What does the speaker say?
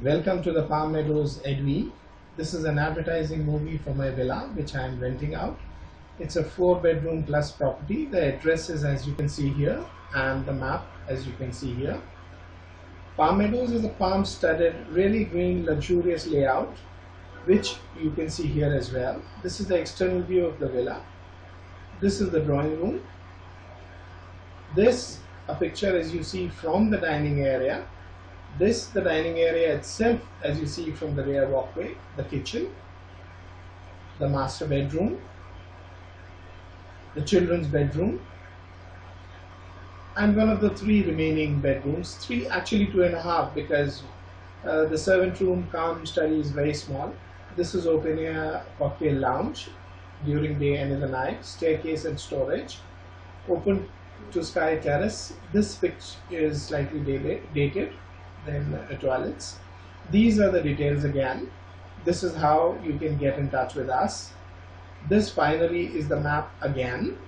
Welcome to the Palm Meadows Advie. This is an advertising movie for my villa which I am renting out. It's a four bedroom plus property. The address is as you can see here and the map as you can see here. Palm Meadows is a palm studded, really green, luxurious layout which you can see here as well. This is the external view of the villa. This is the drawing room. This a picture as you see from the dining area this the dining area itself as you see from the rear walkway the kitchen the master bedroom the children's bedroom and one of the three remaining bedrooms three actually two and a half because uh, the servant room cum study is very small. This is open air cocktail lounge during day and in the night staircase and storage open to sky terrace. This picture is slightly dated, uh, toilets. These are the details again. This is how you can get in touch with us. This finally is the map again.